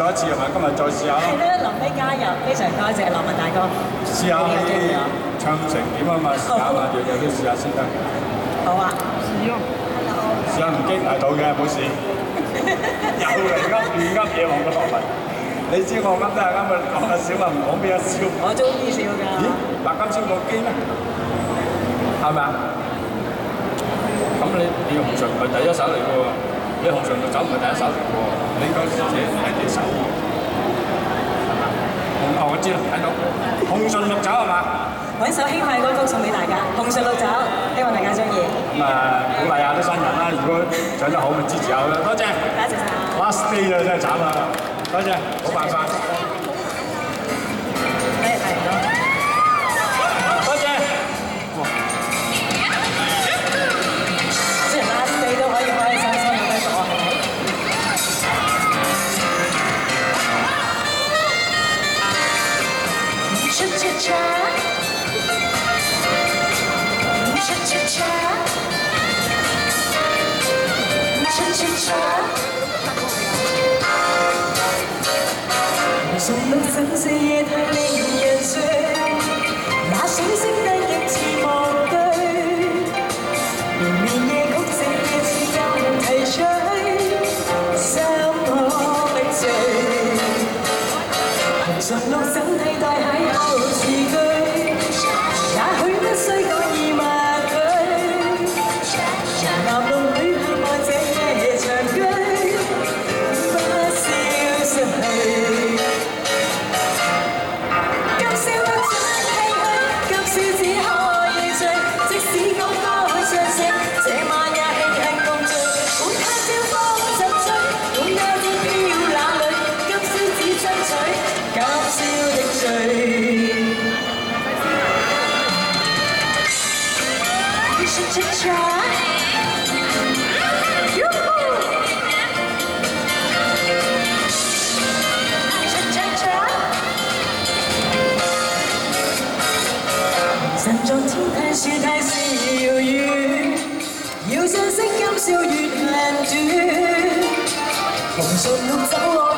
再一次係咪？今日再試下咯。係啦，臨尾加入，非常多謝羅文大哥。試下啲唱成點啊嘛，試下嘛，樣樣都試下先得。好啊。試下唔驚大肚嘅，冇事。又嚟噏亂噏嘢喎，個羅文。你知我噏都係啱啊，講阿小文唔講邊一笑。我中意笑㗎。咦？嗱，今朝個機咩？係咪啊？咁你你紅唇係第一首嚟嘅喎，你紅唇綠酒唔係第一首嚟嘅喎，你應該寫第幾首？係嘛？紅哦，我知啦，睇到紅唇綠酒係嘛？揾首輕快歌曲送俾大家，紅唇綠酒，希望大家中意。咁啊，鼓勵下啲新人啦，如果唱得好咪支持下佢啦，多謝。多謝晒。Last day 啊，真係慘啊！多謝，冇辦法。chicha 太那水色影似绵绵夜曲夜可红神在天聽說太是遙遠，要將聲音燒越難轉，無盡路走。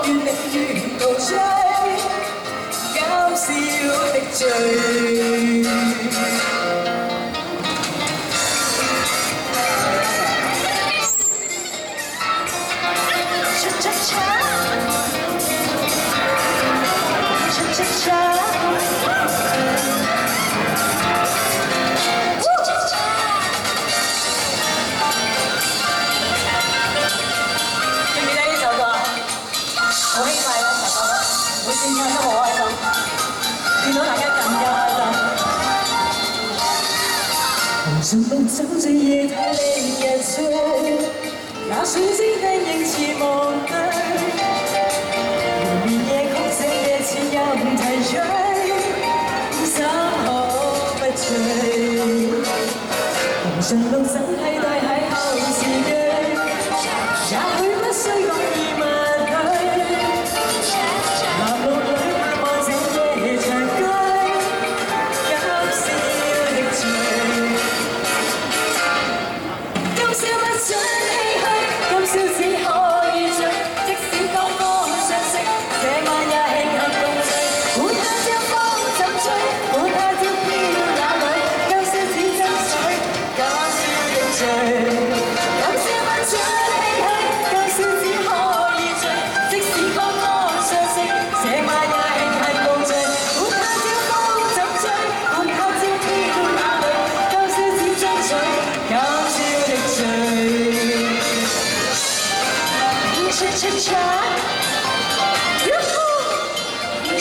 紅唇綠酒這夜太令人醉，那水晶燈仍似忘對，連綿夜空星夜似任提取，心可不醉。紅唇綠怎替代邂逅时机？也许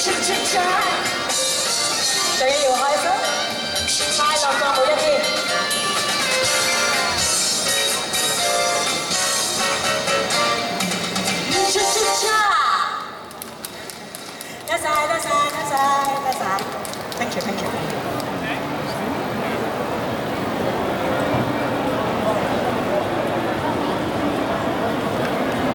should try.